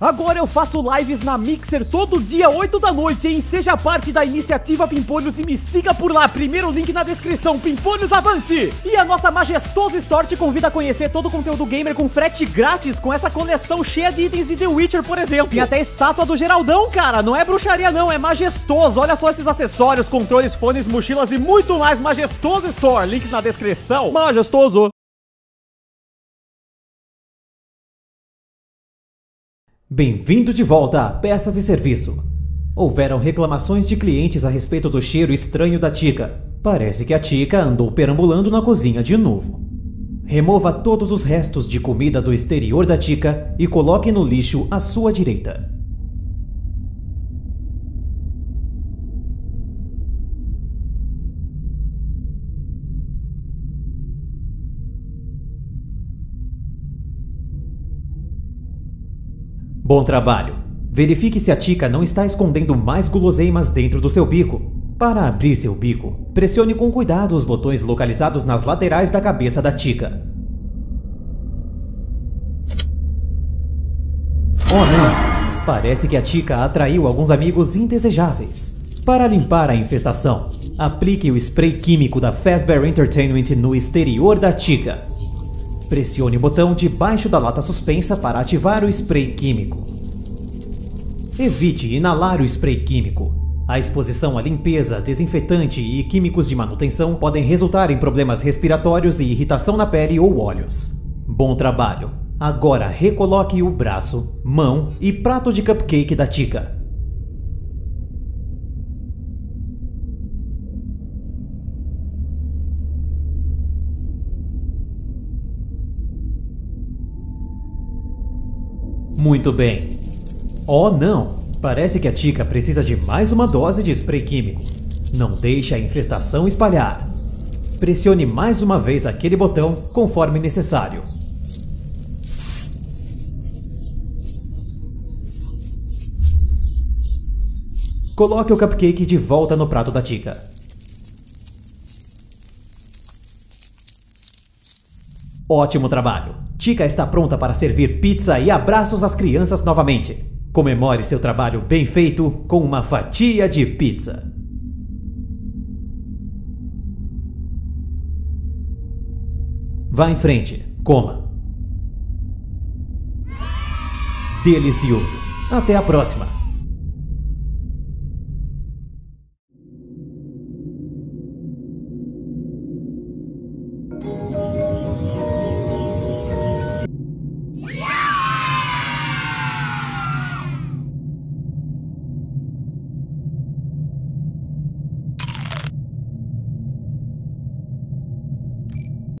Agora eu faço lives na Mixer todo dia, 8 da noite, hein? Seja parte da iniciativa Pimpolhos e me siga por lá. Primeiro link na descrição, Pimpolhos Avante! E a nossa majestosa Store te convida a conhecer todo o conteúdo gamer com frete grátis, com essa coleção cheia de itens de The Witcher, por exemplo. Tem até estátua do Geraldão, cara. Não é bruxaria não, é majestoso. Olha só esses acessórios, controles, fones, mochilas e muito mais. Majestoso Store, links na descrição. Majestoso! Bem-vindo de volta a Peças e Serviço. Houveram reclamações de clientes a respeito do cheiro estranho da Tica. Parece que a Tica andou perambulando na cozinha de novo. Remova todos os restos de comida do exterior da Tica e coloque no lixo à sua direita. Bom trabalho! Verifique se a Tica não está escondendo mais guloseimas dentro do seu bico. Para abrir seu bico, pressione com cuidado os botões localizados nas laterais da cabeça da Tica. Oh não! Parece que a Tica atraiu alguns amigos indesejáveis. Para limpar a infestação, aplique o spray químico da Fazbear Entertainment no exterior da Tica. Pressione o botão debaixo da lata suspensa para ativar o spray químico. Evite inalar o spray químico. A exposição à limpeza, desinfetante e químicos de manutenção podem resultar em problemas respiratórios e irritação na pele ou olhos. Bom trabalho! Agora recoloque o braço, mão e prato de cupcake da Tica. Muito bem. Oh não! Parece que a Tica precisa de mais uma dose de spray químico. Não deixe a infestação espalhar. Pressione mais uma vez aquele botão conforme necessário. Coloque o cupcake de volta no prato da Tica. Ótimo trabalho! Tica está pronta para servir pizza e abraços às crianças novamente. Comemore seu trabalho bem feito com uma fatia de pizza. Vá em frente, coma. Delicioso. Até a próxima.